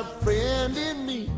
a friend in me.